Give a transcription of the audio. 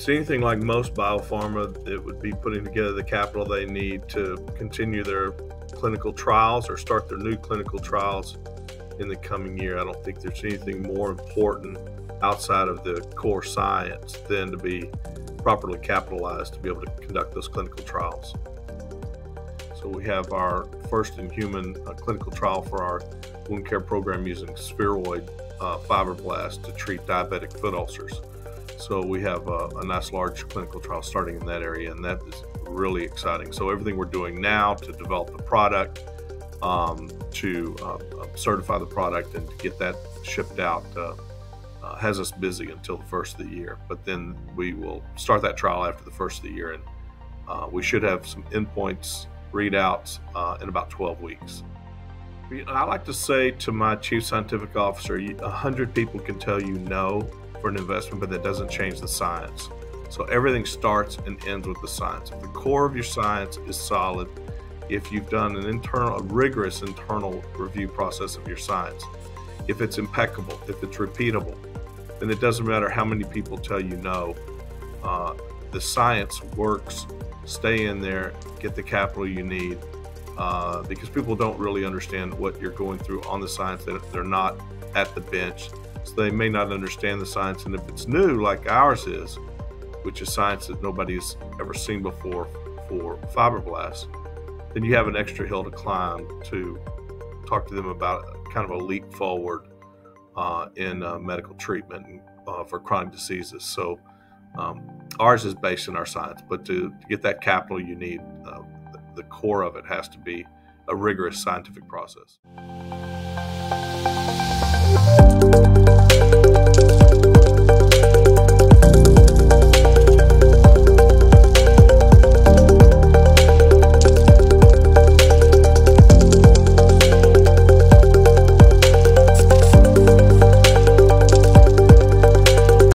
it's anything like most biopharma, it would be putting together the capital they need to continue their clinical trials or start their new clinical trials in the coming year. I don't think there's anything more important outside of the core science than to be properly capitalized to be able to conduct those clinical trials. So we have our first in human uh, clinical trial for our wound care program using spheroid uh, fibroblast to treat diabetic foot ulcers. So we have a, a, nice large clinical trial starting in that area, and that is really exciting. So everything we're doing now to develop the product, um, to uh, certify the product, and to get that shipped out uh, uh, has us busy until the first of the year. But then we will start that trial after the first of the year, and uh, we should have some endpoints readouts uh, in about 12 weeks. I like to say to my chief scientific officer, a hundred people can tell you no for an investment, but that doesn't change the science. So everything starts and ends with the science. If the core of your science is solid, if you've done an internal, a rigorous internal review process of your science, if it's impeccable, if it's repeatable, then it doesn't matter how many people tell you no. Uh, the science works. Stay in there, get the capital you need, uh, because people don't really understand what you're going through on the science. They're not at the bench, so they may not understand the science. And if it's new, like ours is, which is science that nobody's ever seen before for fibroblasts, then you have an extra hill to climb to talk to them about kind of a leap forward uh, in uh, medical treatment uh, for chronic diseases. So um, ours is based in our science, but to, to get that capital, you need uh, the, the core of it has to be a rigorous scientific process.